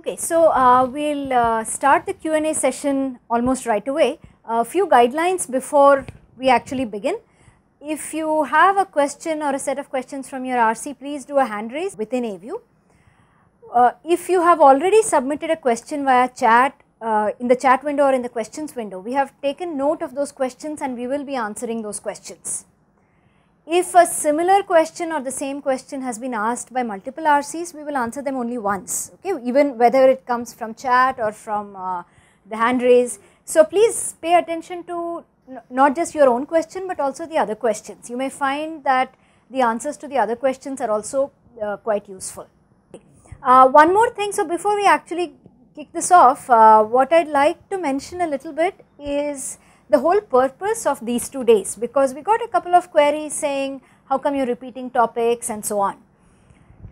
Okay, so uh, we'll uh, start the Q&A session almost right away. A few guidelines before we actually begin. If you have a question or a set of questions from your RC, please do a hand raise within A-View. Uh, if you have already submitted a question via chat uh, in the chat window or in the questions window, we have taken note of those questions and we will be answering those questions. If a similar question or the same question has been asked by multiple RCs, we will answer them only once, okay, even whether it comes from chat or from uh, the hand raise. So please pay attention to not just your own question, but also the other questions. You may find that the answers to the other questions are also uh, quite useful. Uh, one more thing, so before we actually kick this off, uh, what I would like to mention a little bit is the whole purpose of these two days because we got a couple of queries saying how come you are repeating topics and so on.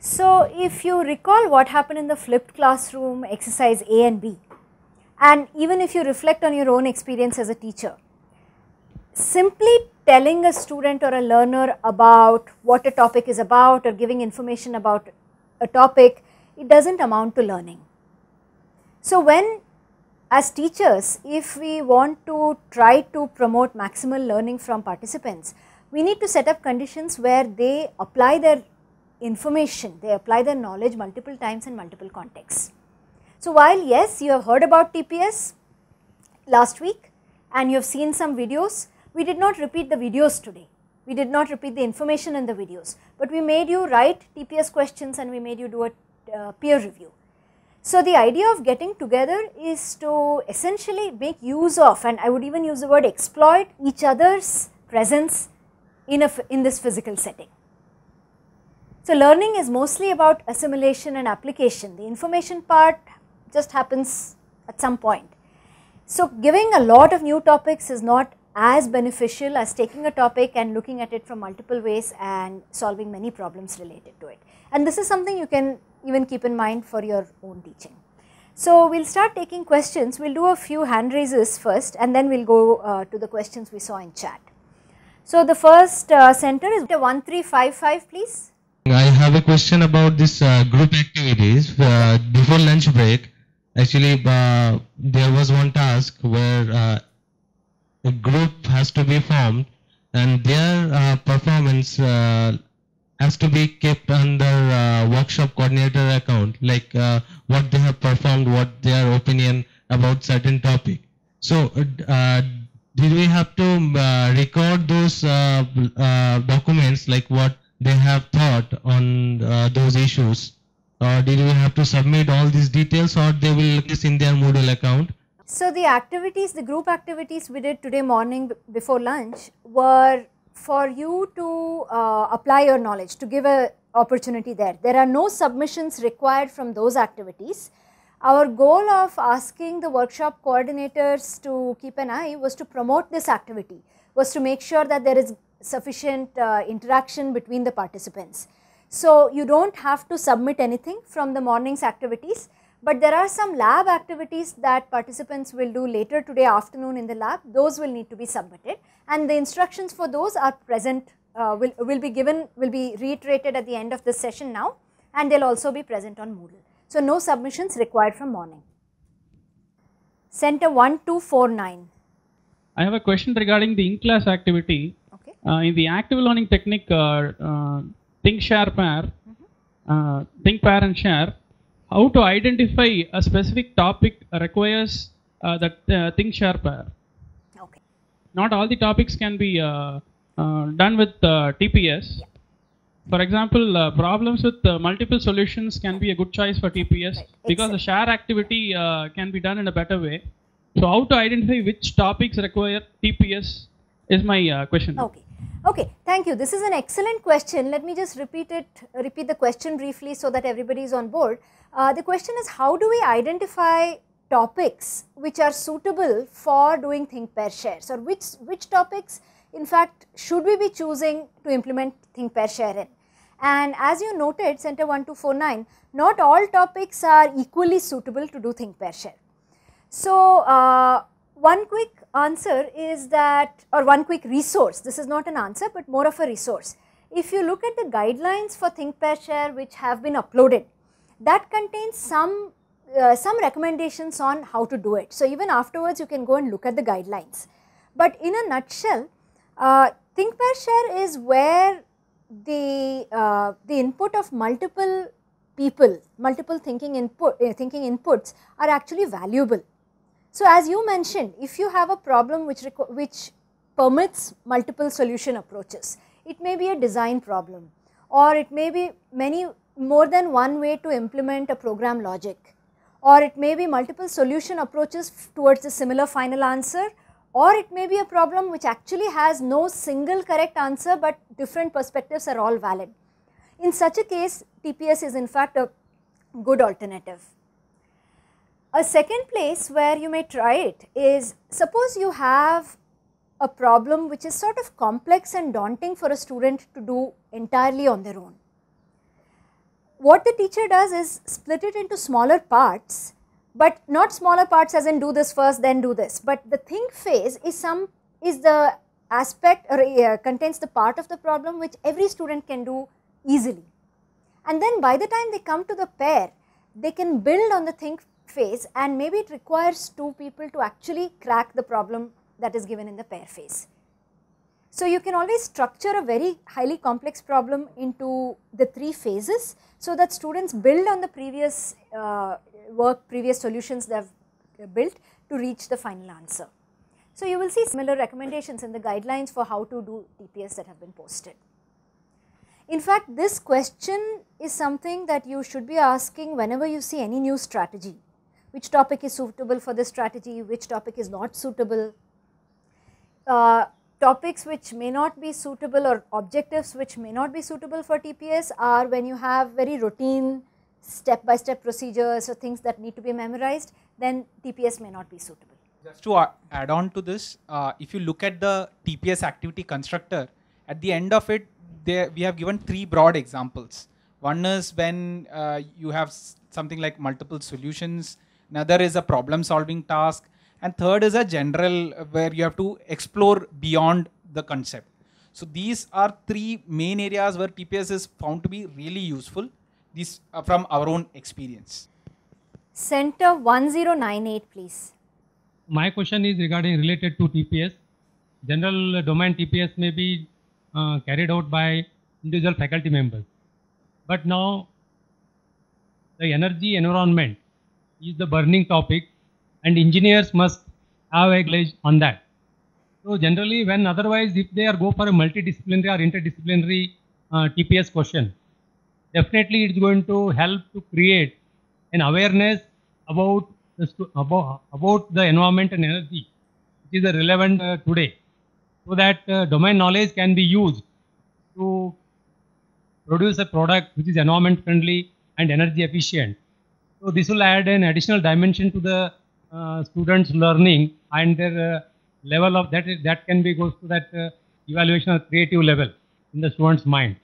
So if you recall what happened in the flipped classroom exercise A and B and even if you reflect on your own experience as a teacher, simply telling a student or a learner about what a topic is about or giving information about a topic, it does not amount to learning. So when as teachers, if we want to try to promote maximal learning from participants, we need to set up conditions where they apply their information, they apply their knowledge multiple times in multiple contexts. So while yes, you have heard about TPS last week and you have seen some videos, we did not repeat the videos today. We did not repeat the information in the videos, but we made you write TPS questions and we made you do a uh, peer review. So, the idea of getting together is to essentially make use of and I would even use the word exploit each other's presence in, a, in this physical setting. So, learning is mostly about assimilation and application. The information part just happens at some point. So, giving a lot of new topics is not as beneficial as taking a topic and looking at it from multiple ways and solving many problems related to it. And this is something you can even keep in mind for your own teaching. So, we will start taking questions, we will do a few hand raises first and then we will go uh, to the questions we saw in chat. So, the first uh, center is 1355 please. I have a question about this uh, group activities uh, before lunch break. Actually, uh, there was one task where uh, a group has to be formed and their performance has to be kept under uh, workshop coordinator account, like uh, what they have performed, what their opinion about certain topic. So, uh, did we have to uh, record those uh, uh, documents, like what they have thought on those issues? Or did we have to submit all these details or they will this in their Moodle account? So, the activities, the group activities we did today morning before lunch were for you to uh, apply your knowledge, to give a opportunity there. There are no submissions required from those activities. Our goal of asking the workshop coordinators to keep an eye was to promote this activity, was to make sure that there is sufficient uh, interaction between the participants. So, you do not have to submit anything from the morning's activities, but there are some lab activities that participants will do later today afternoon in the lab, those will need to be submitted and the instructions for those are present uh, will, will be given will be reiterated at the end of this session now and they will also be present on Moodle. So, no submissions required from morning. Center 1249. I have a question regarding the in-class activity. Okay. Uh, in the active learning technique, uh, uh think, share, pair, mm -hmm. think, pair and share, how to identify a specific topic requires uh, that think, sharper. pair not all the topics can be uh, uh, done with uh, TPS. Yeah. For example, problems with multiple solutions can be a good choice for TPS right. because the share activity can be done in a better way. So how to identify which topics require TPS is my question. Okay. Okay, thank you. This is an excellent question. Let me just repeat it, repeat the question briefly so that everybody is on board. Uh, the question is how do we identify topics which are suitable for doing think pair shares or which, which topics in fact should we be choosing to implement think pair share in. And as you noted center 1249 not all topics are equally suitable to do think pair share. So, uh, one quick answer is that or one quick resource this is not an answer but more of a resource. If you look at the guidelines for think pair share which have been uploaded that contains some uh, some recommendations on how to do it. So, even afterwards you can go and look at the guidelines. But in a nutshell, uh, think pair share is where the, uh, the input of multiple people, multiple thinking input, uh, thinking inputs are actually valuable. So, as you mentioned, if you have a problem which, which permits multiple solution approaches, it may be a design problem or it may be many more than one way to implement a program logic or it may be multiple solution approaches towards a similar final answer or it may be a problem which actually has no single correct answer but different perspectives are all valid. In such a case TPS is in fact a good alternative. A second place where you may try it is suppose you have a problem which is sort of complex and daunting for a student to do entirely on their own what the teacher does is split it into smaller parts, but not smaller parts as in do this first then do this, but the think phase is some is the aspect or uh, contains the part of the problem which every student can do easily. And then by the time they come to the pair, they can build on the think phase and maybe it requires two people to actually crack the problem that is given in the pair phase. So, you can always structure a very highly complex problem into the three phases so that students build on the previous uh, work, previous solutions they have built to reach the final answer. So, you will see similar recommendations in the guidelines for how to do TPS that have been posted. In fact, this question is something that you should be asking whenever you see any new strategy. Which topic is suitable for this strategy, which topic is not suitable. Uh, topics which may not be suitable or objectives which may not be suitable for TPS are when you have very routine step by step procedures or things that need to be memorized then TPS may not be suitable. Just to add on to this, uh, if you look at the TPS activity constructor, at the end of it, we have given three broad examples. One is when uh, you have something like multiple solutions, another is a problem solving task, and third is a general uh, where you have to explore beyond the concept. So these are three main areas where TPS is found to be really useful. These are from our own experience. Center 1098 please. My question is regarding related to TPS. General domain TPS may be uh, carried out by individual faculty members. But now the energy environment is the burning topic and engineers must have a knowledge on that. So generally when otherwise if they are go for a multidisciplinary or interdisciplinary uh, TPS question, definitely it's going to help to create an awareness about the, about, about the environment and energy which is relevant uh, today so that uh, domain knowledge can be used to produce a product which is environment friendly and energy efficient. So this will add an additional dimension to the students learning and their uh, level of that is, that can be goes to that uh, evaluation of creative level in the student's mind.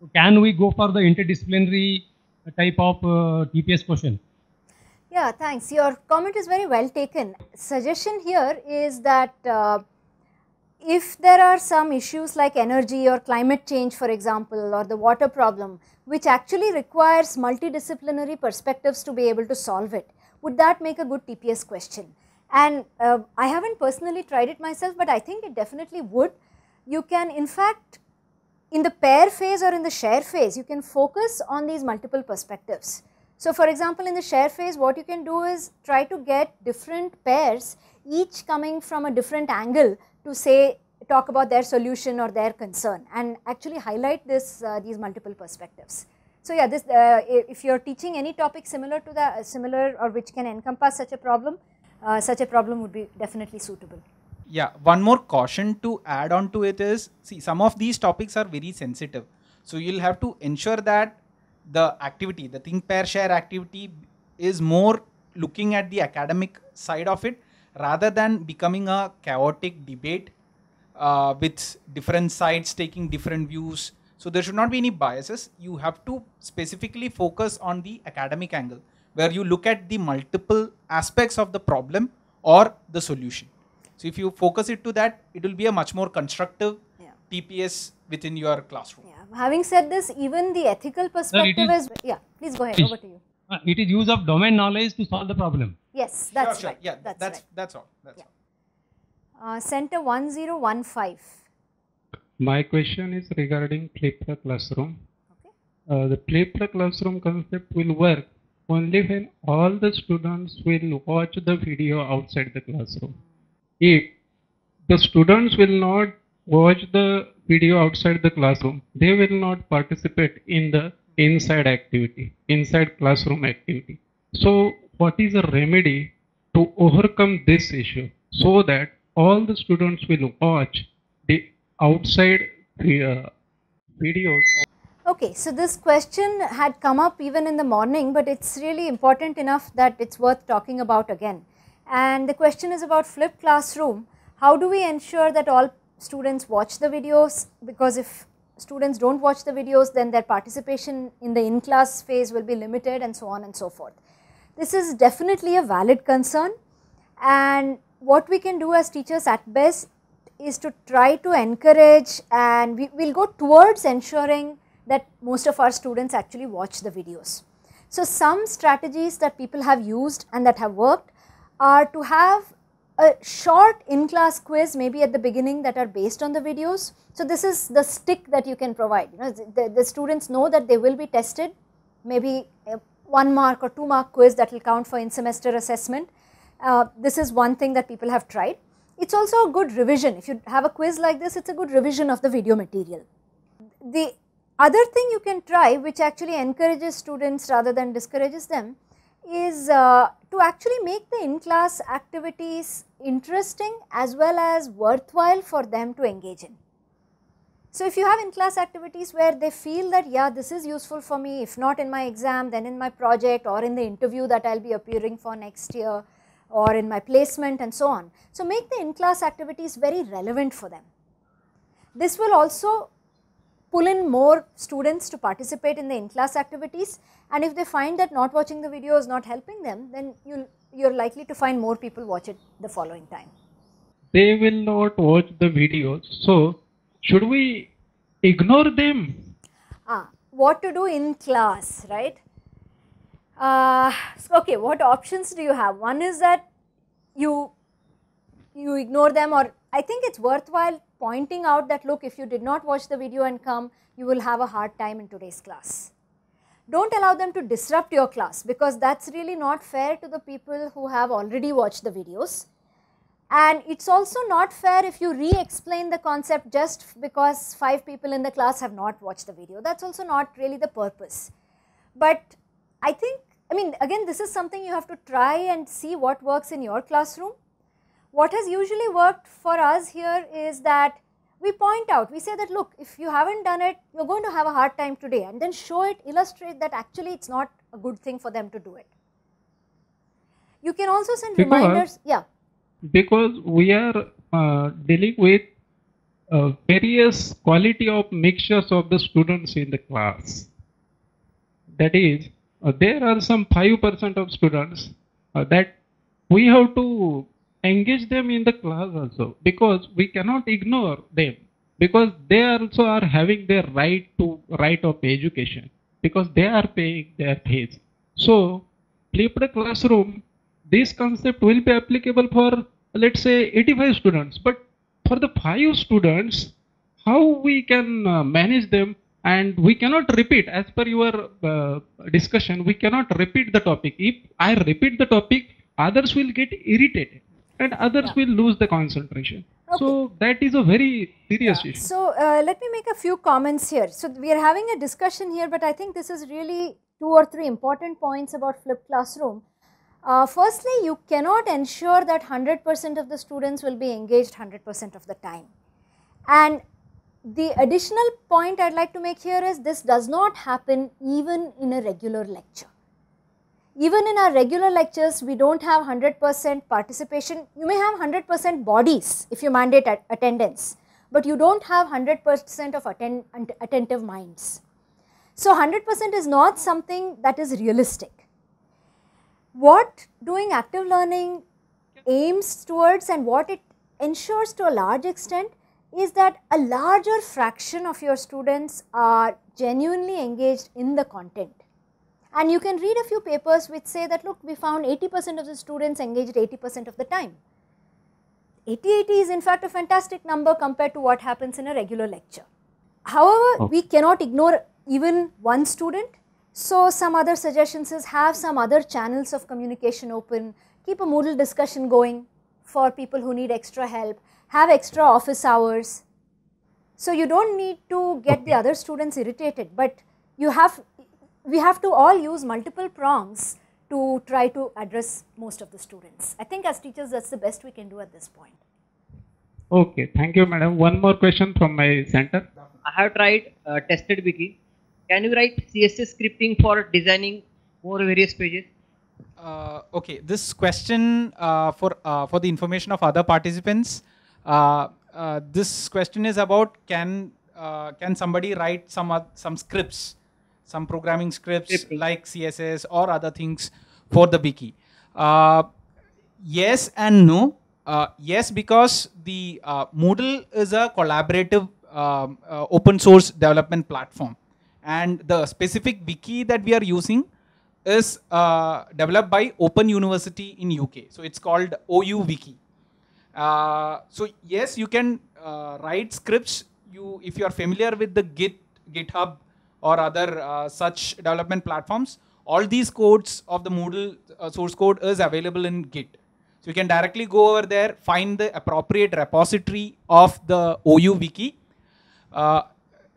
So can we go for the interdisciplinary type of TPS question? Yeah, thanks. Your comment is very well taken. Suggestion here is that uh, if there are some issues like energy or climate change for example or the water problem which actually requires multidisciplinary perspectives to be able to solve it, would that make a good TPS question? And uh, I haven't personally tried it myself, but I think it definitely would. You can in fact, in the pair phase or in the share phase, you can focus on these multiple perspectives. So for example, in the share phase, what you can do is try to get different pairs, each coming from a different angle to say, talk about their solution or their concern and actually highlight this, uh, these multiple perspectives. So yeah, this uh, if you are teaching any topic similar to the uh, similar or which can encompass such a problem, uh, such a problem would be definitely suitable. Yeah, one more caution to add on to it is, see some of these topics are very sensitive. So you'll have to ensure that the activity, the think pair share activity is more looking at the academic side of it rather than becoming a chaotic debate uh, with different sides taking different views so there should not be any biases. You have to specifically focus on the academic angle where you look at the multiple aspects of the problem or the solution. So if you focus it to that, it will be a much more constructive yeah. TPS within your classroom. Yeah. Having said this, even the ethical perspective is, is, yeah, please go ahead, over to you. uh, it is use of domain knowledge to solve the problem. Yes, that's sure, right. Yeah, that's, that's right. that's all. That's Yeah. all. Uh, center 1015. My question is regarding flip the classroom. Okay. Uh, the flip the classroom concept will work only when all the students will watch the video outside the classroom. If the students will not watch the video outside the classroom, they will not participate in the inside activity, inside classroom activity. So, what is a remedy to overcome this issue so that all the students will watch the outside uh, videos Okay, so this question had come up even in the morning, but it's really important enough that it's worth talking about again. And the question is about flipped classroom. How do we ensure that all students watch the videos? Because if students don't watch the videos, then their participation in the in-class phase will be limited and so on and so forth. This is definitely a valid concern and what we can do as teachers at best is to try to encourage and we will go towards ensuring that most of our students actually watch the videos. So, some strategies that people have used and that have worked are to have a short in-class quiz maybe at the beginning that are based on the videos. So, this is the stick that you can provide. You know, the, the students know that they will be tested, maybe one mark or two mark quiz that will count for in-semester assessment. Uh, this is one thing that people have tried. It's also a good revision. If you have a quiz like this, it's a good revision of the video material. The other thing you can try which actually encourages students rather than discourages them is uh, to actually make the in-class activities interesting as well as worthwhile for them to engage in. So, if you have in-class activities where they feel that yeah this is useful for me if not in my exam then in my project or in the interview that I will be appearing for next year or in my placement and so on. So, make the in-class activities very relevant for them. This will also pull in more students to participate in the in-class activities and if they find that not watching the video is not helping them then you you are likely to find more people watch it the following time. they will not watch the videos. So, should we ignore them? Ah, what to do in class, right? Uh, so okay, what options do you have? One is that you you ignore them or I think it's worthwhile pointing out that look if you did not watch the video and come you will have a hard time in today's class. Don't allow them to disrupt your class because that's really not fair to the people who have already watched the videos. And it's also not fair if you re-explain the concept just because 5 people in the class have not watched the video. That's also not really the purpose. But I think, I mean again this is something you have to try and see what works in your classroom. What has usually worked for us here is that we point out, we say that look if you haven't done it you are going to have a hard time today and then show it, illustrate that actually it is not a good thing for them to do it. You can also send Because- reminders, yeah. Because we are uh, dealing with uh, various quality of mixtures of the students in the class. That is, there are some 5% of students uh, that we have to engage them in the class also because we cannot ignore them because they also are having their right to right of education because they are paying their fees. So, flipped classroom, this concept will be applicable for let's say 85 students, but for the five students, how we can uh, manage them and we cannot repeat as per your uh, discussion we cannot repeat the topic if i repeat the topic others will get irritated and others Yeah. will lose the concentration so that is a very serious issue So, uh, let me make a few comments here. So, we are having a discussion here, but I think this is really two or three important points about flipped classroom. Uh, firstly, you cannot ensure that 100% of the students will be engaged 100% of the time. And the additional point I'd like to make here is this does not happen even in a regular lecture. Even in our regular lectures, we don't have 100% participation. You may have 100% bodies if you mandate at attendance, but you don't have 100% of atten attentive minds. So 100% is not something that is realistic. What doing active learning aims towards and what it ensures to a large extent is that a larger fraction of your students are genuinely engaged in the content And you can read a few papers which say that look we found 80% of the students engaged 80% of the time. 80-80 is in fact a fantastic number compared to what happens in a regular lecture. However, oh. we cannot ignore even one student. So some other suggestions is have some other channels of communication open, keep a Moodle discussion going for people who need extra help, have extra office hours. So you don't need to get the other students irritated, but you have, we have to all use multiple prongs to try to address most of the students. I think as teachers that's the best we can do at this point. Okay, thank you, madam. One more question from my center. I have tried uh, tested wiki. Can you write CSS scripting for designing more various pages? Uh, okay, this question uh, for uh, for the information of other participants. Uh, uh, this question is about can uh, can somebody write some some scripts, some programming scripts like CSS or other things for the wiki. Uh, yes and no. Uh, yes, because the uh, Moodle is a collaborative um, uh, open source development platform, and the specific wiki that we are using is uh, developed by Open University in UK. So it's called OU Wiki. Uh, so yes, you can uh, write scripts. You, if you are familiar with the Git, GitHub, or other uh, such development platforms, all these codes of the Moodle uh, source code is available in Git. So you can directly go over there, find the appropriate repository of the OU Wiki. Uh,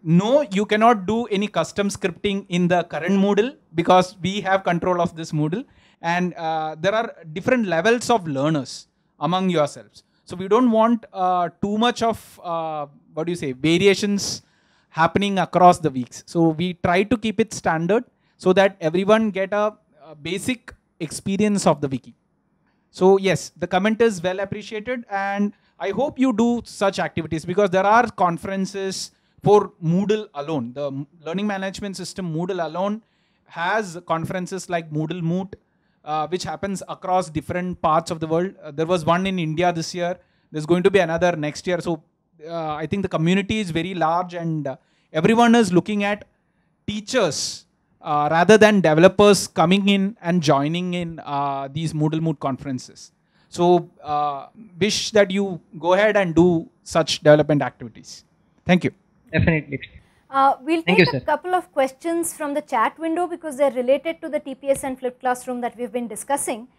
no, you cannot do any custom scripting in the current Moodle because we have control of this Moodle and there are different levels of learners among yourselves. So we don't want uh, too much of, uh, what do you say, variations happening across the weeks. So we try to keep it standard so that everyone get a, a basic experience of the wiki. So yes, the comment is well appreciated and I hope you do such activities because there are conferences for Moodle alone. The learning management system Moodle alone has conferences like Moodle Moot, uh, which happens across different parts of the world. Uh, there was one in India this year. There's going to be another next year. So uh, I think the community is very large and uh, everyone is looking at teachers uh, rather than developers coming in and joining in uh, these Moodle Moot conferences. So wish that you go ahead and do such development activities. Thank you. Definitely. Uh, we'll Thank take you, a sir. couple of questions from the chat window because they're related to the TPS and flipped classroom that we've been discussing.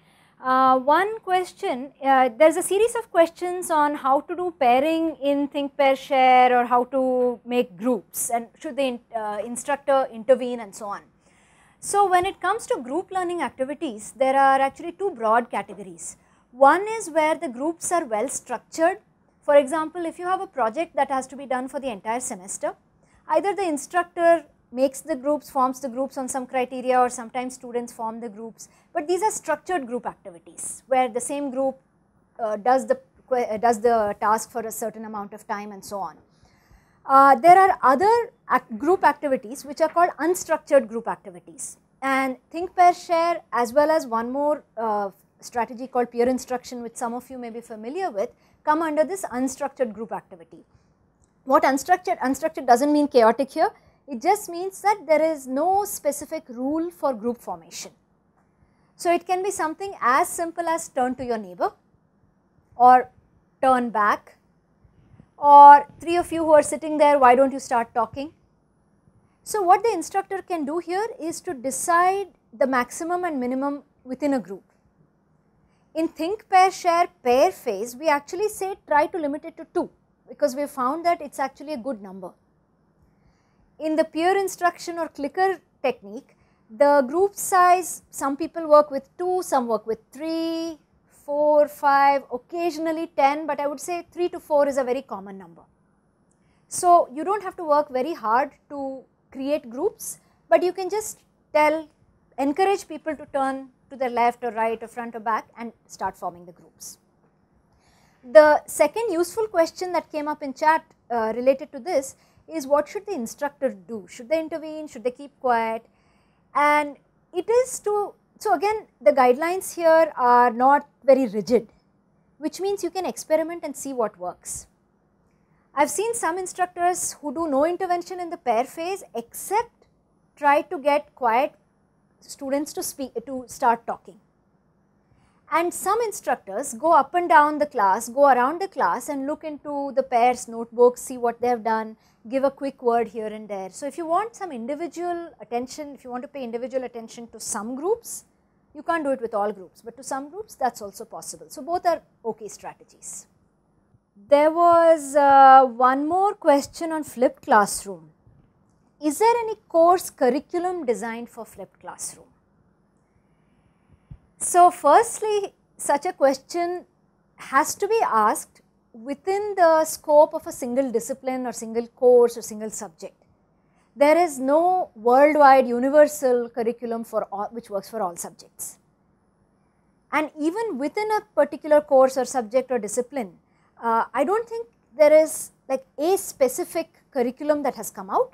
Uh, one question, uh, there's a series of questions on how to do pairing in Think Pair Share or how to make groups and should the in- uh, instructor intervene and so on. So when it comes to group learning activities, there are actually two broad categories. One is where the groups are well structured. For example, if you have a project that has to be done for the entire semester, either the instructor makes the groups, forms the groups on some criteria or sometimes students form the groups, but these are structured group activities where the same group uh, does, the, uh, does the task for a certain amount of time and so on. Uh, there are other group activities which are called unstructured group activities and think pair share as well as one more uh, strategy called peer instruction which some of you may be familiar with come under this unstructured group activity. What unstructured, unstructured does not mean chaotic here, it just means that there is no specific rule for group formation. So it can be something as simple as turn to your neighbor or turn back or three of you who are sitting there, why don't you start talking? So what the instructor can do here is to decide the maximum and minimum within a group. In think, pair, share, pair phase, we actually say try to limit it to 2 because we found that it is actually a good number. In the peer instruction or clicker technique, the group size, some people work with 2, some work with 3, 4, 5, occasionally 10, but I would say 3 to 4 is a very common number. So you don't have to work very hard to create groups, but you can just tell, encourage people to turn to the left or right or front or back and start forming the groups. The second useful question that came up in chat uh, related to this is what should the instructor do? Should they intervene? Should they keep quiet? And it is to, so again the guidelines here are not very rigid, which means you can experiment and see what works. I have seen some instructors who do no intervention in the pair phase except try to get quiet students to speak to start talking. And some instructors go up and down the class, go around the class and look into the pairs notebooks, see what they have done, give a quick word here and there. So, if you want some individual attention, if you want to pay individual attention to some groups, you can't do it with all groups, but to some groups that is also possible. So, both are okay strategies. There was uh, one more question on flipped classroom. Is there any course curriculum designed for flipped classroom? So, firstly such a question has to be asked within the scope of a single discipline or single course or single subject. There is no worldwide universal curriculum for all which works for all subjects. And even within a particular course or subject or discipline, uh, I do not think there is like a specific curriculum that has come out,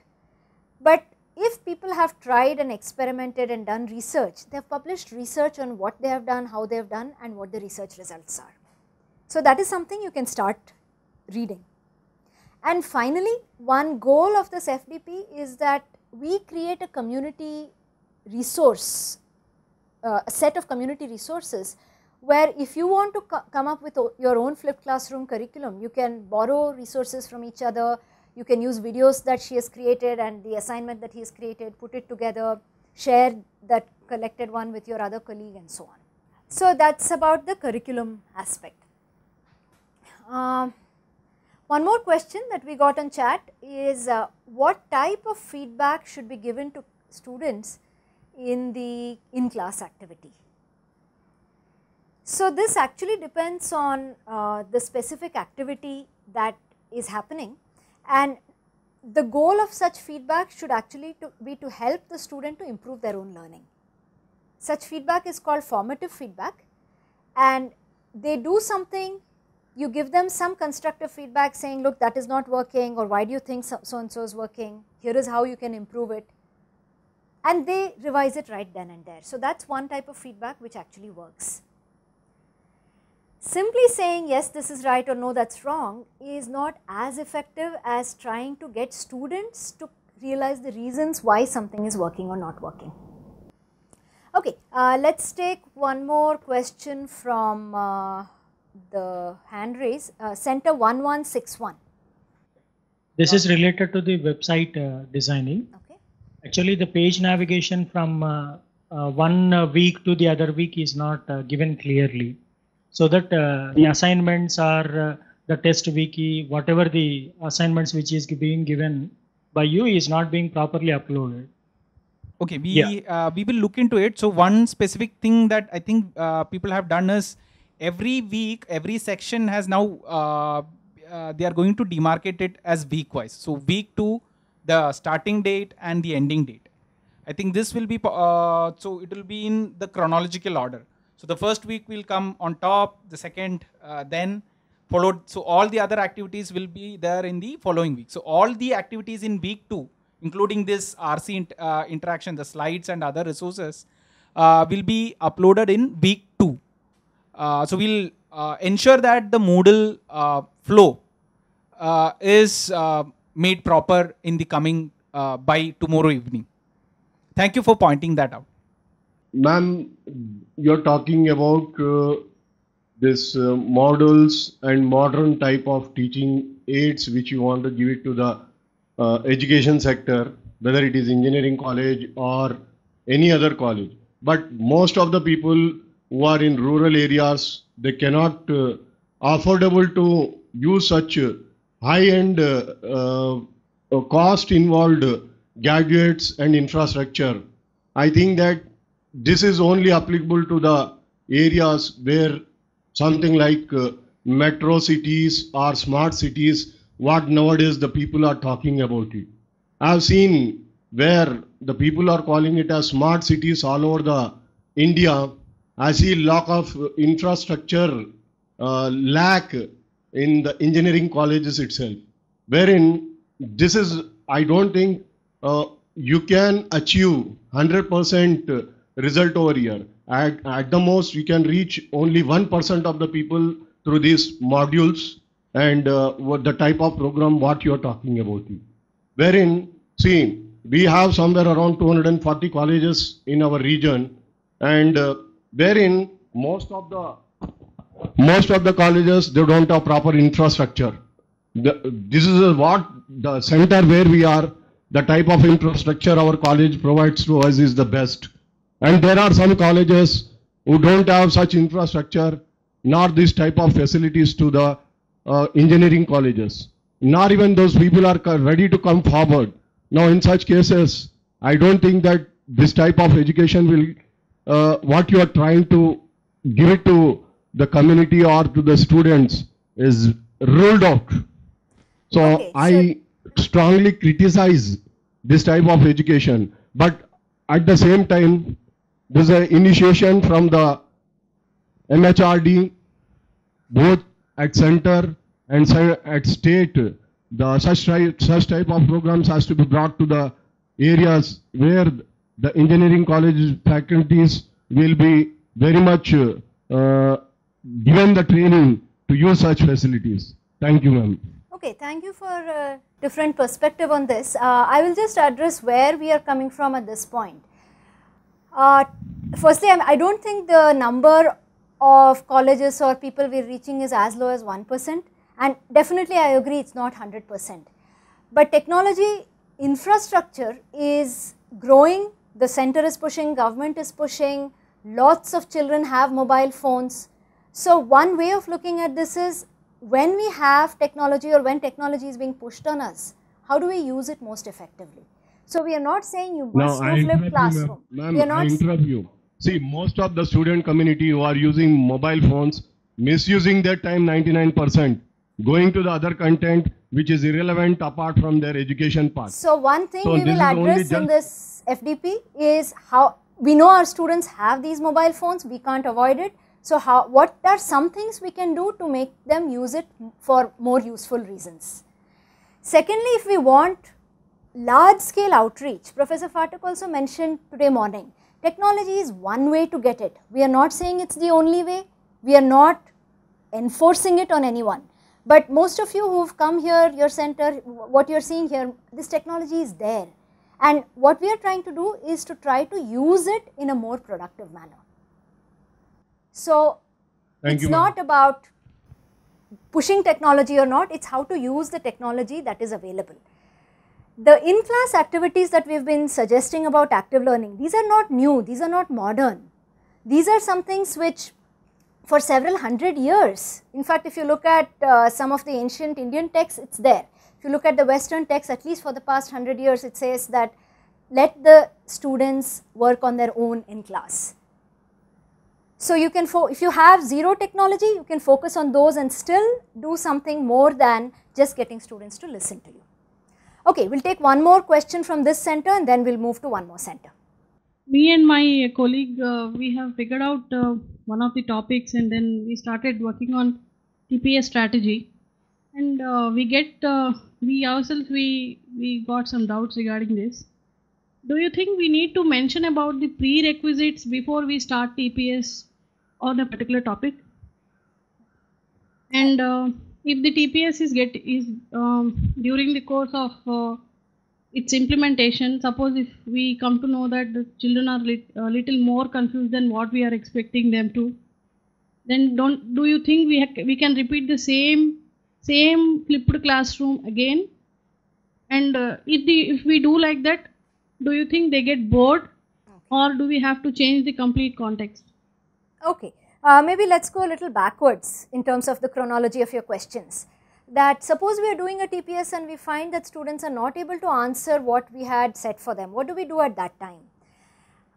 but if people have tried and experimented and done research, they have published research on what they have done, how they have done and what the research results are. So, that is something you can start reading. And finally, one goal of this FDP is that we create a community resource, uh, a set of community resources where if you want to co come up with your own flipped classroom curriculum, you can borrow resources from each other, you can use videos that she has created and the assignment that he has created, put it together, share that collected one with your other colleague and so on. So, that is about the curriculum aspect. Uh, one more question that we got on chat is uh, what type of feedback should be given to students in the in-class activity? So, this actually depends on uh, the specific activity that is happening and the goal of such feedback should actually to be to help the student to improve their own learning. Such feedback is called formative feedback and they do something, you give them some constructive feedback saying look that is not working or why do you think so, so and so is working, here is how you can improve it and they revise it right then and there. So, that is one type of feedback which actually works. Simply saying yes this is right or no that is wrong is not as effective as trying to get students to realize the reasons why something is working or not working. Okay, uh, let us take one more question from uh, the hand raise, uh, center 1161. This is related to the website uh, designing. Okay. Actually the page navigation from uh, uh, one week to the other week is not given clearly so that uh, the assignments are uh, the test wiki, whatever the assignments which is being given by you is not being properly uploaded. Okay, we yeah. uh, we will look into it. So one specific thing that I think uh, people have done is every week, every section has now uh, uh, they are going to demarcate it as week wise. So week two, the starting date and the ending date. I think this will be so it will be in the chronological order. So the first week will come on top, the second uh, then followed. So all the other activities will be there in the following week. So all the activities in week two, including this RC uh, interaction, the slides and other resources uh, will be uploaded in week two. Uh, so we'll uh, ensure that the Moodle uh, flow is made proper in the coming by tomorrow evening. Thank you for pointing that out ma'am, you're talking about uh, this uh, models and modern type of teaching aids which you want to give it to the uh, education sector, whether it is engineering college or any other college. But most of the people who are in rural areas, they cannot uh, affordable to use such high-end uh, uh, cost involved gadgets and infrastructure. I think that this is only applicable to the areas where something like uh, metro cities or smart cities, what nowadays the people are talking about it. I have seen where the people are calling it as smart cities all over the India. I see lack of infrastructure uh, lack in the engineering colleges itself, wherein this is, I don't think uh, you can achieve 100% result over here. At, at the most, we can reach only 1% of the people through these modules and uh, what the type of program what you are talking about. Wherein, see, we have somewhere around 240 colleges in our region, and uh, wherein most of the most of the colleges they don't have proper infrastructure. The, this is what the center where we are. The type of infrastructure our college provides to us is the best. And there are some colleges who don't have such infrastructure, nor this type of facilities to the uh, engineering colleges. Not even those people are ready to come forward. Now, in such cases, I don't think that this type of education will, uh, what you are trying to give it to the community or to the students is ruled out. So Okay, I strongly criticize this type of education. But at the same time, there's an initiation from the MHRD, both at center and at state. The such type, such type of programs has to be brought to the areas where the engineering college faculties will be very much uh, uh, given the training to use such facilities. Thank you, ma'am. Okay, thank you for a different perspective on this. Uh, I will just address where we are coming from at this point. Uh, firstly, I don't think the number of colleges or people we're reaching is as low as 1% and definitely I agree it's not 100%. But technology infrastructure is growing, the center is pushing, government is pushing, lots of children have mobile phones. So one way of looking at this is when we have technology or when technology is being pushed on us, how do we use it most effectively? So we are not saying you must I do flipped classroom. ma'am. We are I not interrupt you. See, most of the student community who are using mobile phones, misusing their time 99%, going to the other content which is irrelevant apart from their education part. So one thing So we will address in this FDP is how we know our students have these mobile phones, we can't avoid it. So how, what are some things we can do to make them use it for more useful reasons? Secondly, if we want large scale outreach, Professor Phatak also mentioned today morning, technology is one way to get it. We are not saying it's the only way, we are not enforcing it on anyone. But most of you who've come here, your center, what you're seeing here, this technology is there. And what we are trying to do is to try to use it in a more productive manner. So Thank it's you, not about pushing technology or not, it's how to use the technology that is available. The in-class activities that we've been suggesting about active learning, these are not new, these are not modern. These are some things which for several hundred years, in fact if you look at uh, some of the ancient Indian texts, it's there. If you look at the western texts, at least for the past hundred years, it says that let the students work on their own in class. So you can, if you have zero technology, you can focus on those and still do something more than just getting students to listen to you. Okay, we'll take one more question from this center and then we'll move to one more center. me and my colleague uh, we have figured out uh, one of the topics and then we started working on tps strategy. And uh, we get uh, we ourselves we we got some doubts regarding this. Do you think we need to mention about the prerequisites before we start tps on a particular topic? And uh, if the tps is get is um, during the course of uh, its implementation suppose if we come to know that the children are lit, a little more confused than what we are expecting them to then don't do you think we ha- we can repeat the same same flipped classroom again? And uh, if the if we do like that do you think they get bored? Or do we have to change the complete context? Okay, uh, maybe let's go a little backwards in terms of the chronology of your questions. That suppose we are doing a TPS and we find that students are not able to answer what we had set for them. What do we do at that time?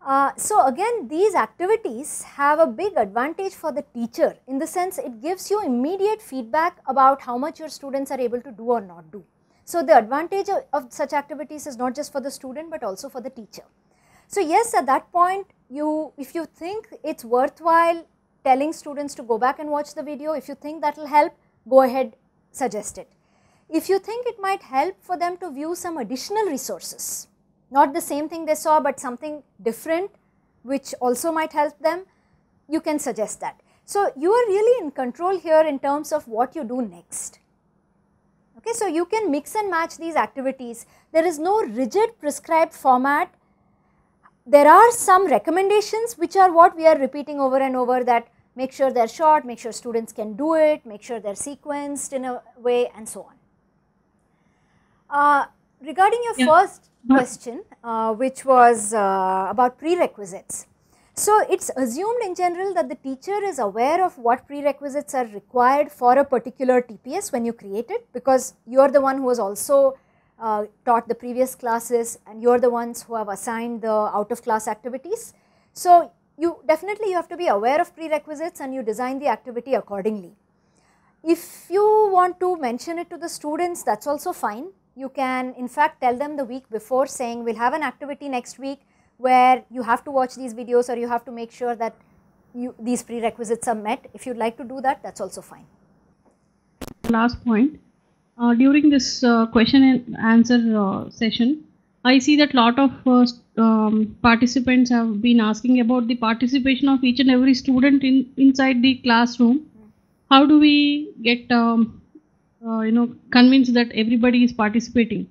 Uh, so again these activities have a big advantage for the teacher in the sense it gives you immediate feedback about how much your students are able to do or not do. So the advantage of, of such activities is not just for the student but also for the teacher. So yes, at that point, you if you think it's worthwhile telling students to go back and watch the video, if you think that will help, go ahead, suggest it. If you think it might help for them to view some additional resources, not the same thing they saw, but something different which also might help them, you can suggest that. So you are really in control here in terms of what you do next. Okay, so you can mix and match these activities. There is no rigid prescribed format. There are some recommendations which are what we are repeating over and over that make sure they are short, make sure students can do it, make sure they are sequenced in a way and so on. Uh, regarding your Yeah. first question uh, which was uh, about prerequisites. So, it is assumed in general that the teacher is aware of what prerequisites are required for a particular TPS when you create it because you are the one who is also uh, taught the previous classes and you are the ones who have assigned the out of class activities. So, you definitely you have to be aware of prerequisites and you design the activity accordingly. If you want to mention it to the students that is also fine. You can in fact tell them the week before saying we will have an activity next week where you have to watch these videos or you have to make sure that you, these prerequisites are met. If you would like to do that, that is also fine. last point. Uh, during this uh, question and answer uh, session, I see that lot of uh, um, participants have been asking about the participation of each and every student in inside the classroom. How do we get um, uh, you know convinced that everybody is participating?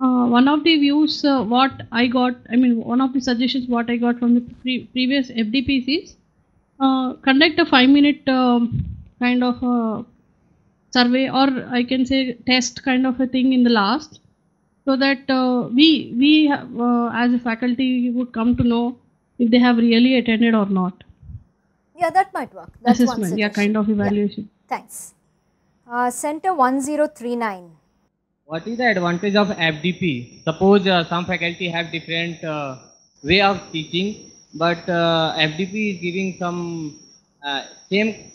Uh, one of the views what I got, I mean one of the suggestions what I got from the pre- previous uh, conduct a five minute um, kind of survey or I can say test kind of a thing in the last so that uh, we we have, uh, as a faculty would come to know if they have really attended or not Yeah, that might work. That's one assessment yeah kind of Yeah, evaluation thanks. Uh, center 1039. What is the advantage of FDP? Suppose uh, some faculty have different uh, way of teaching, but uh, FDP is giving some uh, same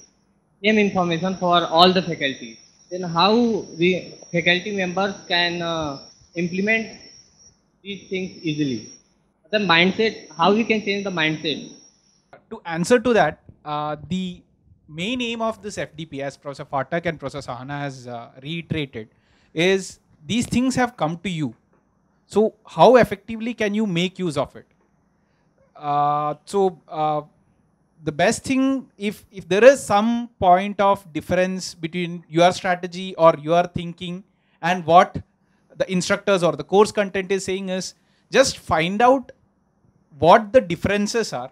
same information for all the faculty. Then how we faculty members can uh, implement these things easily? The mindset, how we can change the mindset? to answer to that, uh, the main aim of this FDP, as Professor Phatak and Professor Sahana has uh, reiterated, is these things have come to you. So how effectively can you make use of it? Uh, so uh, the best thing, if if there is some point of difference between your strategy or your thinking and what the instructors or the course content is saying is just find out what the differences are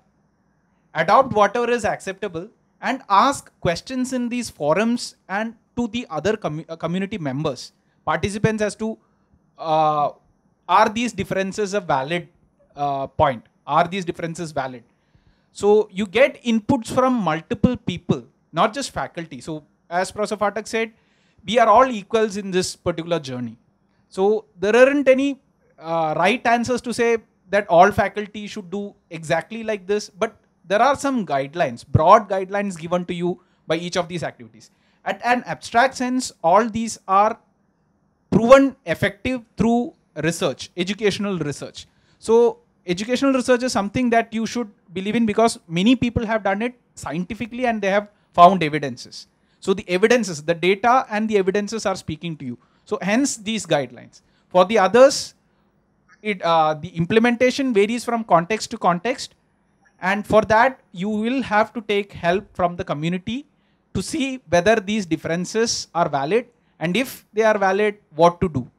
adopt whatever is acceptable and ask questions in these forums and to the other commu- uh, community members participants as to uh, are these differences a valid uh, point? Are these differences valid so you get inputs from multiple people not just faculty so as professor Phatak said we are all equals in this particular journey so there aren't any uh, right answers to say that all faculty should do exactly like this, but there are some guidelines, broad guidelines given to you by each of these activities. At an abstract sense, all these are proven effective through research, educational research. So educational research is something that you should believe in because many people have done it scientifically and they have found evidences. So the evidences, the data and the evidences are speaking to you. So hence these guidelines. For the others, it uh, the implementation varies from context to context, and for that you will have to take help from the community to see whether these differences are valid and if they are valid, what to do.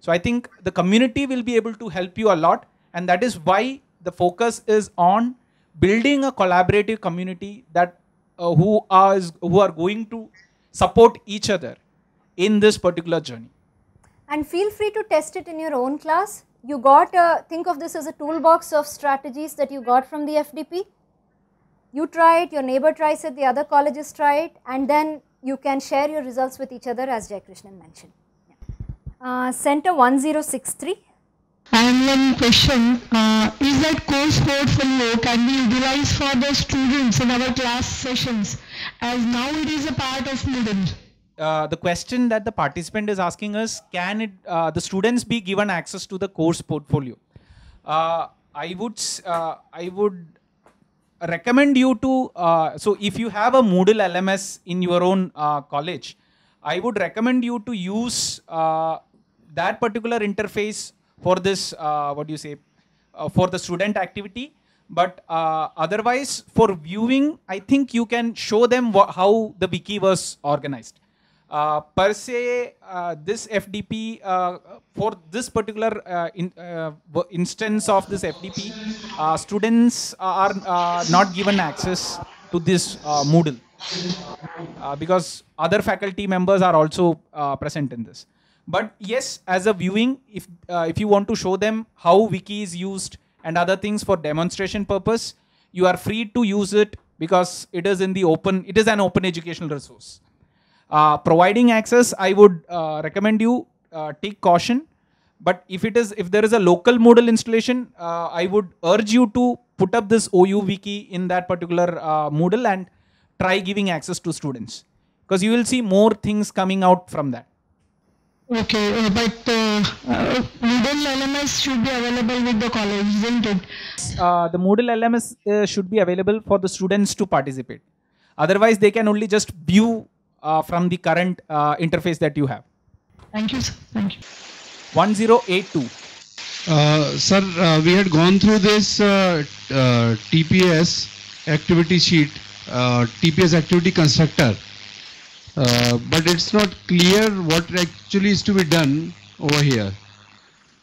So I think the community will be able to help you a lot, and that is why the focus is on building a collaborative community that uh, who are who are going to support each other in this particular journey. And feel free to test it in your own class. You got, a, think of this as a toolbox of strategies that you got from the FDP. You try it, your neighbor tries it, the other colleges try it, and then you can share your results with each other as Jayakrishnan mentioned. Uh, Center 1063. Have one question. Uh, is that course portfolio can be utilized for the students in our class sessions as now it is a part of Moodle? uh, the question that the participant is asking us can it uh, the students be given access to the course portfolio uh, i would uh, i would recommend you to uh, so if you have a moodle lms in your own college i would recommend you to use that particular interface for this uh, what do you say uh, for the student activity. But uh, otherwise for viewing i think you can show them how the wiki was organized. Uh, per se, uh, this FDP uh, for this particular in, instance of this FDP, students are not given access to this Moodle. Because other faculty members are also present in this. But yes, as a viewing, if uh, if you want to show them how wiki is used and other things for demonstration purpose, you are free to use it because it is in the open. It is an open educational resource. Uh, providing access, I would uh, recommend you uh, take caution. But if it is, if there is a local Moodle installation, uh, I would urge you to put up this OU wiki in that particular uh, Moodle and try giving access to students because you will see more things coming out from that. Okay, uh, but uh, uh, Moodle LMS should be available with the college, isn't it? Uh, the Moodle LMS uh, should be available for the students to participate. Otherwise, they can only just view uh, from the current uh, interface that you have. Thank you, sir. Thank you. 1082. Uh, sir, uh, we had gone through this uh, uh, TPS activity sheet, uh, TPS activity constructor, uh, but it's not clear what actually is to be done over here.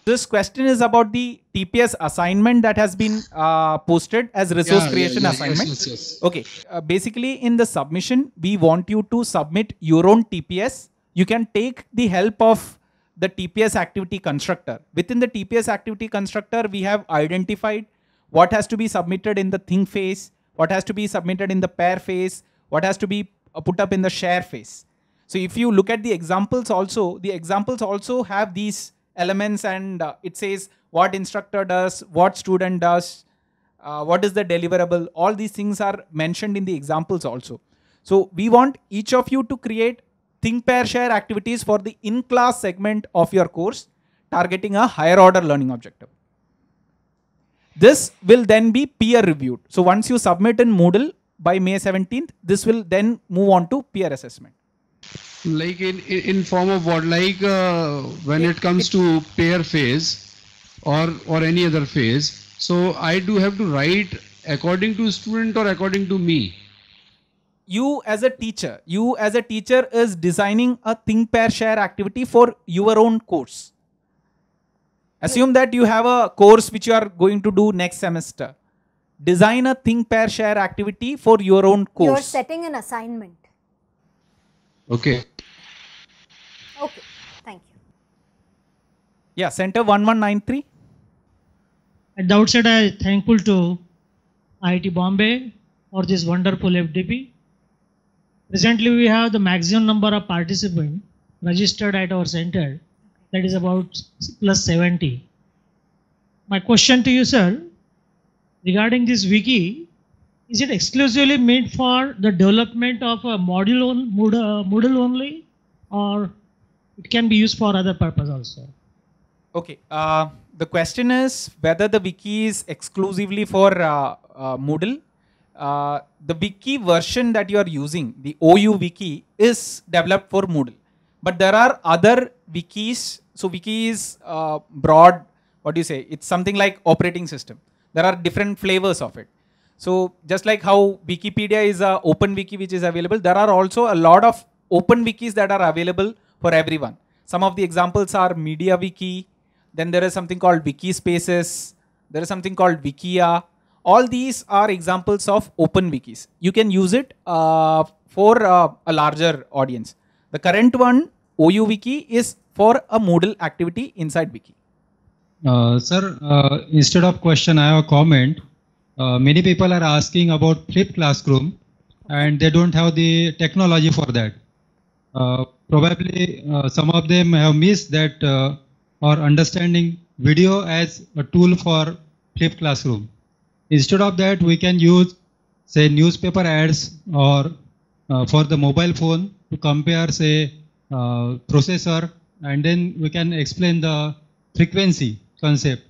This question is about the TPS assignment that has been uh, posted as resource Yeah, yeah, creation yeah, yes, assignment. yes, yes. Okay. Uh, basically, in the submission, we want you to submit your own TPS. You can take the help of the TPS activity constructor. Within the TPS activity constructor, we have identified what has to be submitted in the think phase, what has to be submitted in the pair phase, what has to be put up in the share phase. So if you look at the examples also, the examples also have these elements and uh, it says what instructor does, what student does, uh, what is the deliverable. All these things are mentioned in the examples also. So we want each of you to create think pair share activities for the in-class segment of your course targeting a higher order learning objective. This will then be peer reviewed. So once you submit in Moodle by May 17th, this will then move on to peer assessment. Like in, in, form of what? Like uh, when it comes to peer phase or, or any other phase. So I do have to write according to student or according to me. you as a teacher, you as a teacher is designing a think pair share activity for your own course. Assume that you have a course which you are going to do next semester. Design a think pair share activity for your own course. You're setting an assignment. Okay. Okay, thank you. Yeah, center 1193. At the outset, I am thankful to IIT Bombay for this wonderful FDP. Presently, we have the maximum number of participants registered at our center, that is about plus 70. My question to you, sir, regarding this wiki, is it exclusively made for the development of a module on, Moodle, Moodle only, or it can be used for other purpose also? Okay. Uh, the question is whether the wiki is exclusively for uh, uh, Moodle. Uh, the wiki version that you are using, the OU wiki, is developed for Moodle. But there are other wikis. So wiki is uh, broad. What do you say? It's something like operating system. There are different flavors of it. So just like how Wikipedia is a open wiki which is available, there are also a lot of open wikis that are available for everyone. Some of the examples are Media Wiki, then there is something called Wiki Spaces, there is something called Wikia. All these are examples of open wikis. You can use it uh, for uh, a larger audience. The current one, OU Wiki, is for a Moodle activity inside Wiki. Uh, sir, uh, instead of question, I have a comment. Uh, many people are asking about flipped classroom and they don't have the technology for that. Uh, probably uh, some of them have missed that uh, or understanding video as a tool for flipped classroom. Instead of that, we can use say newspaper ads or uh, for the mobile phone to compare say processor and then we can explain the frequency concept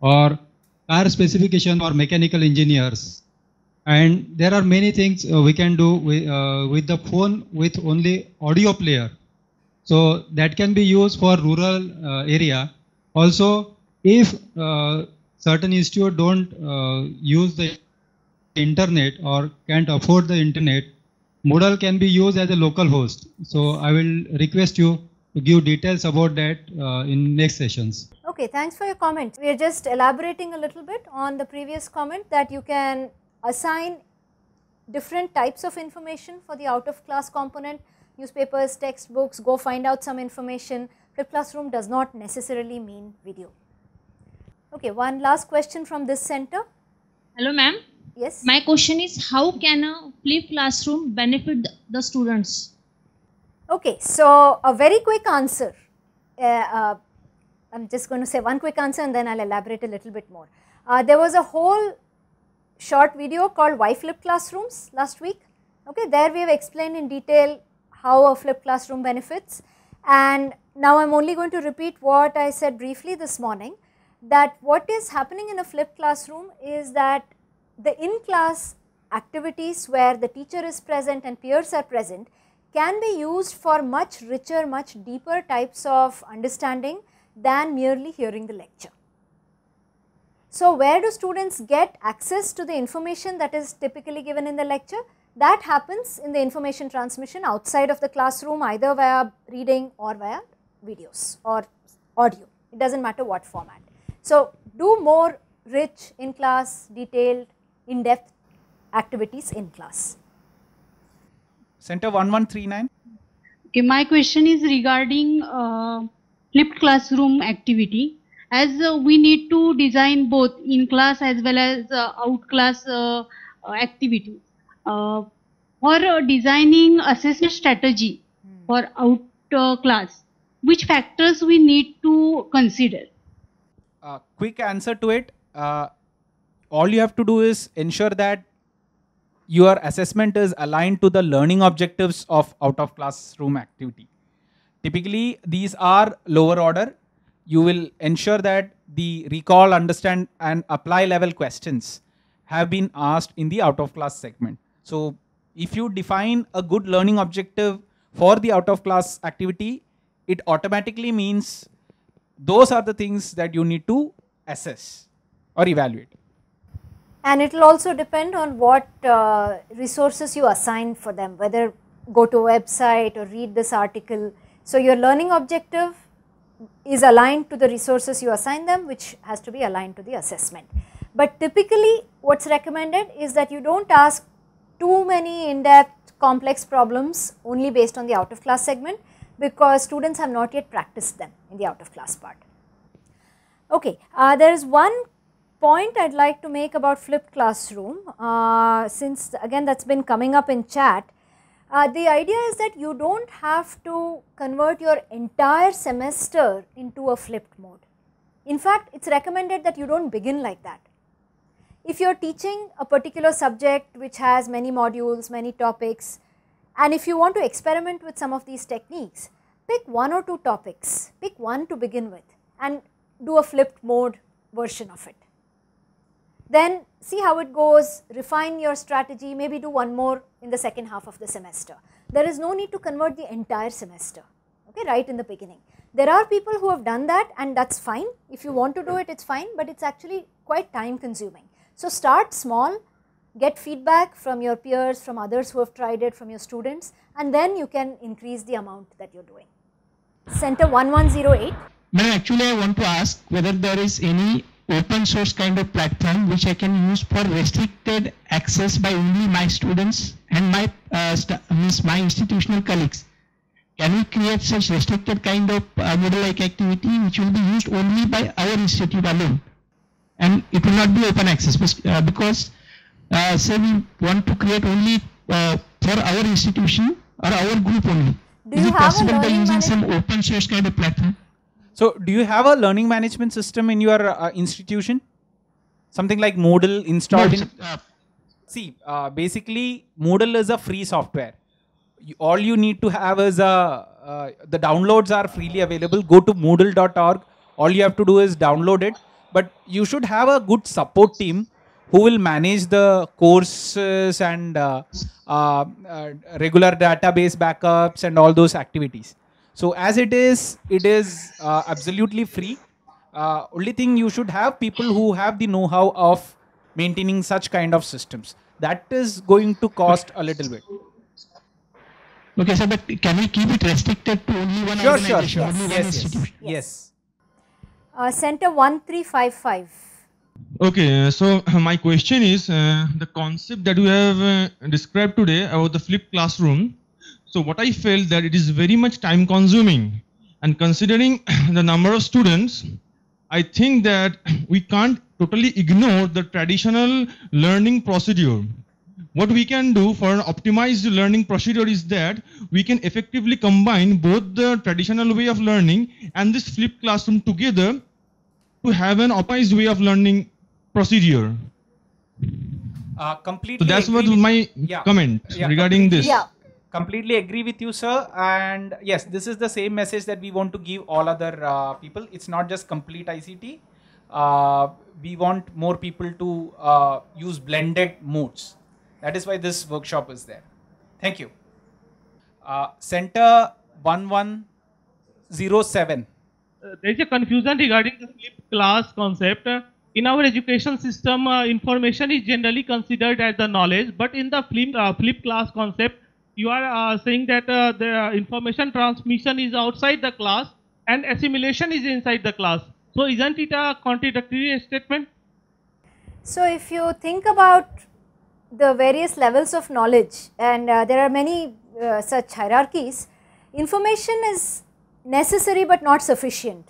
or car specification or mechanical engineers and there are many things uh, we can do with, uh, with the phone with only audio player so that can be used for rural uh, area also if uh, certain institute don't uh, use the internet or can't afford the internet Moodle can be used as a local host. So I will request you to give details about that uh, in next sessions. Okay, thanks for your comment. We are just elaborating a little bit on the previous comment that you can assign different types of information for the out of class component, newspapers, textbooks, go find out some information. Flip classroom does not necessarily mean video. Okay, one last question from this center. Hello ma'am. Yes. My question is how can a flip classroom benefit the- students? Okay, so a very quick answer. Uh, uh, I'm just going to say one quick answer and then I'll elaborate a little bit more. Uh, there was a whole short video called Why Flip Classrooms last week. Okay, there we have explained in detail how a flip classroom benefits and now I'm only going to repeat what I said briefly this morning that what is happening in a flip classroom is that the in-class activities where the teacher is present and peers are present can be used for much richer, much deeper types of understanding than merely hearing the lecture. So, where do students get access to the information that is typically given in the lecture? That happens in the information transmission outside of the classroom either via reading or via videos or audio, it does not matter what format. So, do more rich in class, detailed, in depth activities in class. Center 1139. Okay, my question is regarding uh, flipped classroom activity. As uh, we need to design both in class as well as uh, out class uh, activities. Uh, for uh, designing assessment strategy for out uh, class, which factors we need to consider? uh, quick answer to it uh, all you have to do is ensure that your assessment is aligned to the learning objectives of out of classroom activity typically these are lower order you will ensure that the recall understand and apply level questions have been asked in the out of class segment so if you define a good learning objective for the out of class activity it automatically means those are the things that you need to assess or evaluate. And it will also depend on what uh, resources you assign for them, whether go to a website or read this article. So, your learning objective is aligned to the resources you assign them which has to be aligned to the assessment. But typically what is recommended is that you do not ask too many in-depth complex problems only based on the out of class segment because students have not yet practiced them in the out of class part. Okay, uh, there is one point I would like to make about flipped classroom uh, since again that has been coming up in chat. Uh, the idea is that you do not have to convert your entire semester into a flipped mode. In fact, it is recommended that you do not begin like that. If you are teaching a particular subject which has many modules, many topics and if you want to experiment with some of these techniques, pick one or two topics, pick one to begin with and do a flipped mode version of it. Then see how it goes, refine your strategy, maybe do one more in the second half of the semester. There is no need to convert the entire semester, okay, right in the beginning. There are people who have done that and that is fine. If you want to do it, it is fine, but it is actually quite time consuming. So start small, get feedback from your peers, from others who have tried it, from your students and then you can increase the amount that you are doing. Center 1108. Madam, actually I want to ask whether there is any open source kind of platform which I can use for restricted access by only my students and my uh, means my institutional colleagues. Can we create such restricted kind of uh, Moodle-like activity which will be used only by our institute alone and it will not be open access uh, because uh, say we want to create only uh, for our institution or our group only. Do Is you it have possible by using some open source kind of platform? So, do you have a learning management system in your uh, institution? Something like Moodle installed No, in? See, uh, basically Moodle is a free software. You, all you need to have is a, uh, the downloads are freely available. Go to moodle.org. All you have to do is download it. But you should have a good support team who will manage the courses and uh, uh, uh, regular database backups and all those activities. So as it is, it is uh, absolutely free. Uh, only thing you should have people who have the know-how of maintaining such kind of systems. That is going to cost a little bit. Okay, sir, but can we keep it restricted to only one Sure, sure, organization, sure. only one Yes, yes. Yes. Uh, center 1355. Okay, so my question is uh, the concept that you have uh, described today about the flipped classroom. So what I felt that it is very much time consuming and considering the number of students, I think that we can't totally ignore the traditional learning procedure. What we can do for an optimized learning procedure is that we can effectively combine both the traditional way of learning and this flipped classroom together to have an optimized way of learning procedure. Uh, completely. So that's what my Yeah. comment Yeah, regarding completely- this. Yeah. Completely agree with you, sir. And yes, this is the same message that we want to give all other uh, people. It's not just complete ICT. Uh, we want more people to uh, use blended modes. That is why this workshop is there. Thank you. Uh, Center 1107. Uh, there is a confusion regarding the flipped class concept. Uh, in our education system, information is generally considered as the knowledge, but in the flip, flipped class concept, you are uh, saying that uh, the information transmission is outside the class and assimilation is inside the class. So isn't it a contradictory statement? So if you think about the various levels of knowledge and uh, there are many uh, such hierarchies, information is necessary but not sufficient.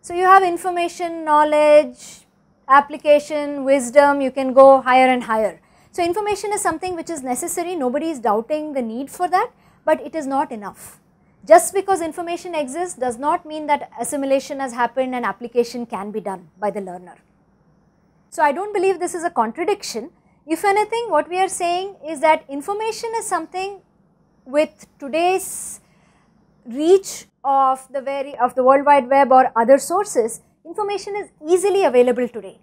So you have information, knowledge, application, wisdom, you can go higher and higher. So information is something which is necessary, nobody is doubting the need for that, but it is not enough. Just because information exists does not mean that assimilation has happened and application can be done by the learner. So I don't believe this is a contradiction. If anything, what we are saying is that information is something with today's reach of the very of the world wide web or other sources, information is easily available today.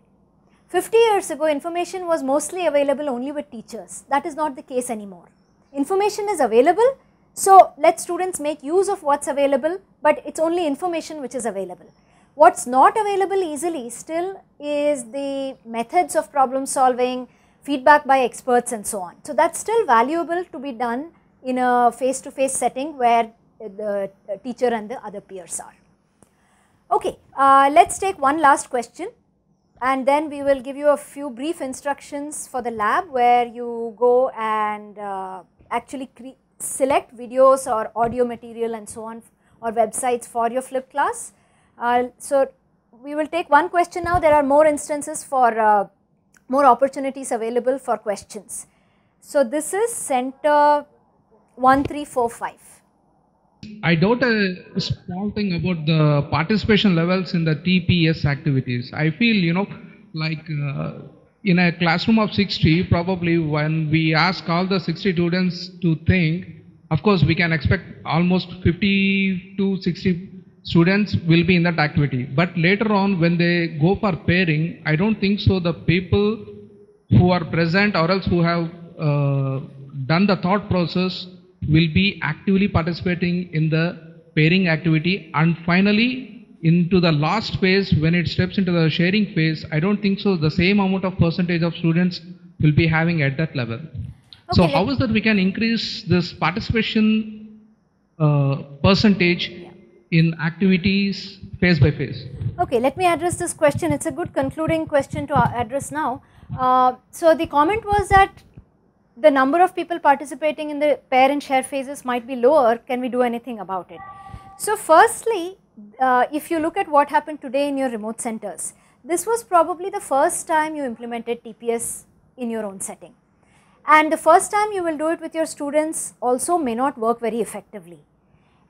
50 years ago, information was mostly available only with teachers. That is not the case anymore. Information is available, so let students make use of what's available, but it's only information which is available. What's not available easily still is the methods of problem solving, feedback by experts and so on. So that's still valuable to be done in a face to face setting where the teacher and the other peers are. Okay, uh, let's take one last question and then we will give you a few brief instructions for the lab where you go and uh, actually select videos or audio material and so on or websites for your flip class. Uh, so we will take one question now, there are more instances for uh, more opportunities available for questions. So this is center 1345. I doubt a small thing about the participation levels in the TPS activities. I feel, you know, like uh, in a classroom of 60, probably when we ask all the 60 students to think, of course, we can expect almost 50 to 60 students will be in that activity. But later on, when they go for pairing, I don't think so. The people who are present or else who have uh, done the thought process will be actively participating in the pairing activity. And finally into the last phase when it steps into the sharing phase i don't think so the same amount of percentage of students will be having at that level. So Okay, how let- is that we can increase this participation uh, percentage in activities phase by phase? Okay, let me address this question. It's a good concluding question to address now. Uh, so the comment was that the number of people participating in the pair and share phases might be lower. Can we do anything about it? So firstly, uh, if you look at what happened today in your remote centers, this was probably the first time you implemented TPS in your own setting. And the first time you will do it with your students also may not work very effectively.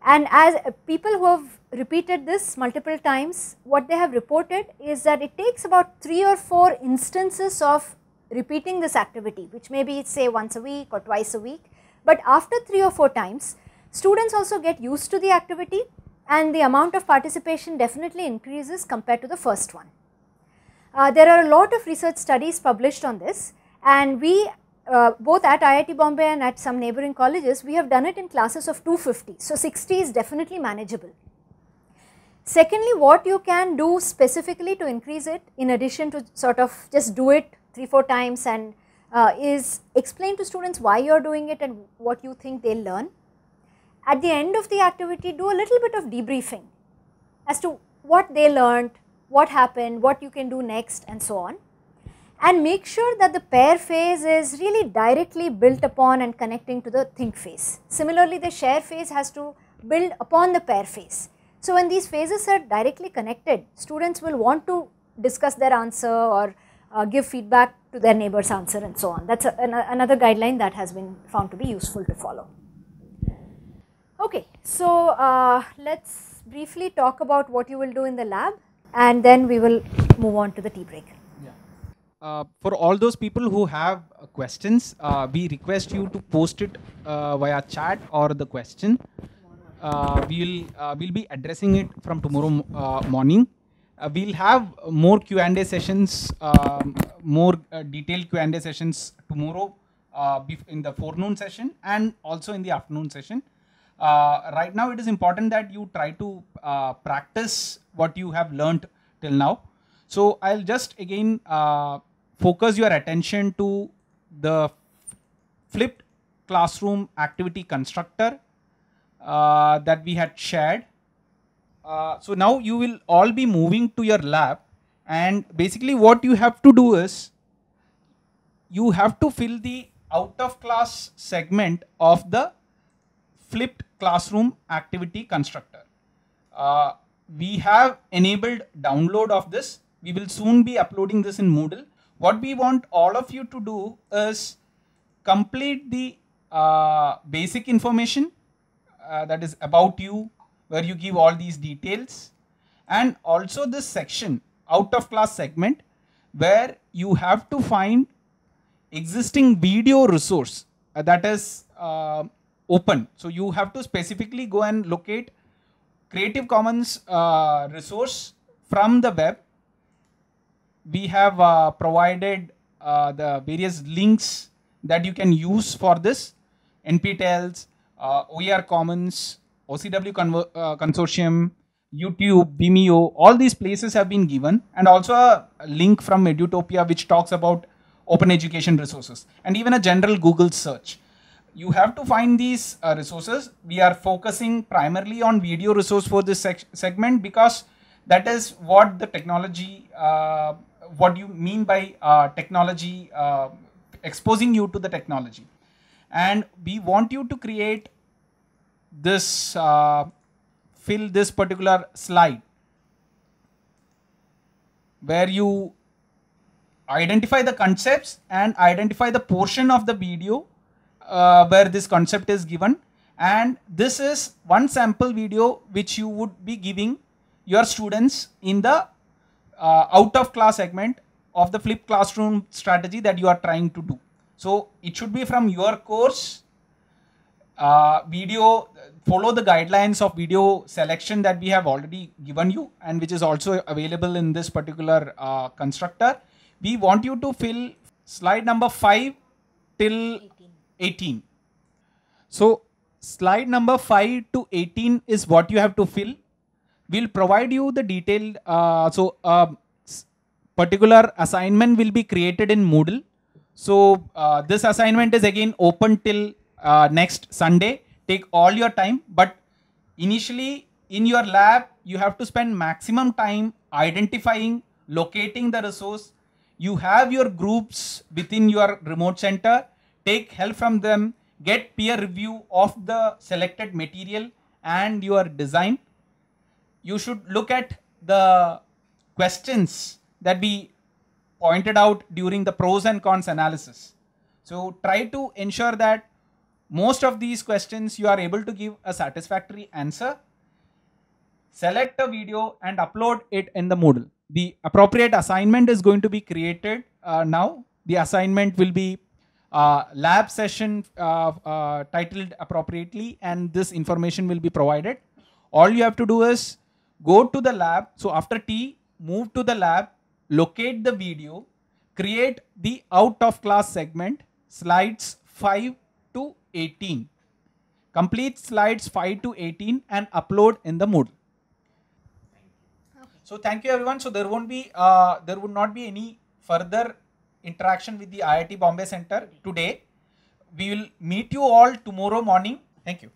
And as people who have repeated this multiple times, what they have reported is that it takes about three or four instances of repeating this activity, which may be say once a week or twice a week. But after three or four times, students also get used to the activity and the amount of participation definitely increases compared to the first one. Uh, there are a lot of research studies published on this and we uh, both at IIT Bombay and at some neighboring colleges, we have done it in classes of 250. So 60 is definitely manageable. Secondly, what you can do specifically to increase it in addition to sort of just do it 3-4 times and uh, is explain to students why you are doing it and what you think they learn. at the end of the activity do a little bit of debriefing as to what they learned, what happened, what you can do next and so on and make sure that the pair phase is really directly built upon and connecting to the think phase. Similarly, the share phase has to build upon the pair phase. So, when these phases are directly connected, students will want to discuss their answer or uh, give feedback to their neighbor's answer and so on. That is an, another guideline that has been found to be useful to follow. Okay, so uh, let us briefly talk about what you will do in the lab and then we will move on to the tea break. Uh, for all those people who have uh, questions, uh, we request you to post it uh, via chat or the question. We'll we'll be addressing it from tomorrow morning. We'll have more Q and A sessions, um, more detailed Q and A sessions tomorrow in the forenoon session and also in the afternoon session. right now, it is important that you try to practice what you have learned till now. So I'll just again uh, focus your attention to the flipped classroom activity constructor uh, that we had shared. Uh, so now you will all be moving to your lab and basically what you have to do is you have to fill the out of class segment of the flipped classroom activity constructor. Uh, we have enabled download of this. We will soon be uploading this in Moodle what we want all of you to do is complete the uh, basic information uh, that is about you where you give all these details. And also this section out of class segment where you have to find existing video resource uh, that is uh, open. So you have to specifically go and locate Creative Commons uh, resource from the web. We have uh, provided uh, the various links that you can use for this. NPTELs, uh, OER Commons, OCW Conver uh, Consortium, YouTube, Vimeo, all these places have been given and also a link from Edutopia which talks about open education resources and even a general Google search. You have to find these uh, resources. We are focusing primarily on video resource for this segment because that is what the technology uh, what you mean by uh, technology, uh, exposing you to the technology. And we want you to create this, uh, fill this particular slide where you identify the concepts and identify the portion of the video uh, where this concept is given. And this is one sample video which you would be giving your students in the uh, out of class segment of the flip classroom strategy that you are trying to do. So it should be from your course uh, video follow the guidelines of video selection that we have already given you and which is also available in this particular uh, constructor. We want you to fill slide number 5 till 18. So slide number 5 to 18 is what you have to fill we'll provide you the detailed, uh, so uh, particular assignment will be created in Moodle. So uh, this assignment is again open till uh, next Sunday. Take all your time, but initially in your lab, you have to spend maximum time identifying, locating the resource. You have your groups within your remote center. Take help from them. Get peer review of the selected material and your design you should look at the questions that we pointed out during the pros and cons analysis. So try to ensure that most of these questions you are able to give a satisfactory answer. Select a video and upload it in the Moodle. The appropriate assignment is going to be created uh, now. The assignment will be uh, lab session uh, uh titled appropriately and this information will be provided. All you have to do is go to the lab. So after tea, move to the lab, locate the video, create the out of class segment, slides 5 to 18. Complete slides 5 to 18 and upload in the Moodle. So thank you everyone. So there won't be, uh, there would not be any further interaction with the IIT Bombay Center today. We will meet you all tomorrow morning. Thank you.